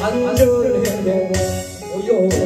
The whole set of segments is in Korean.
간절해도 오요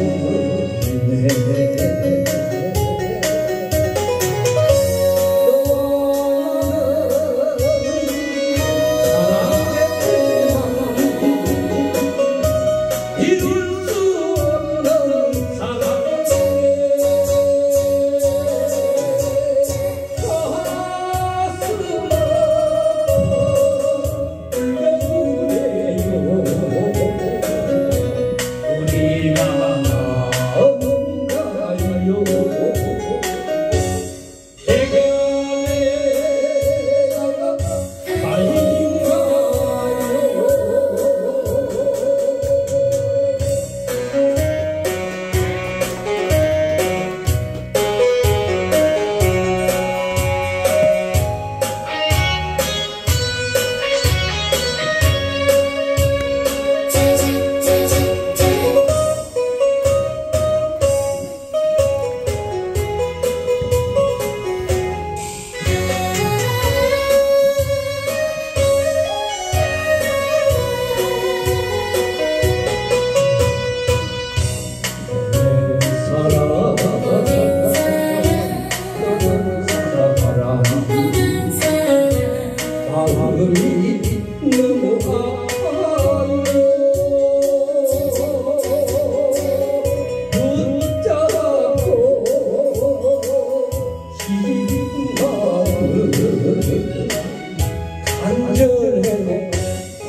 간절해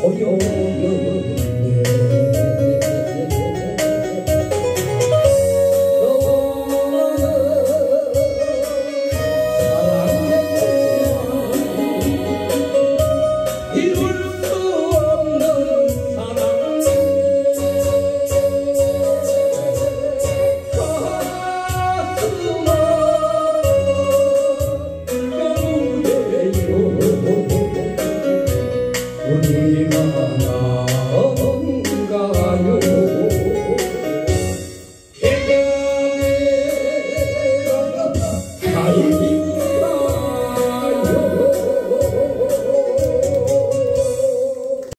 고요한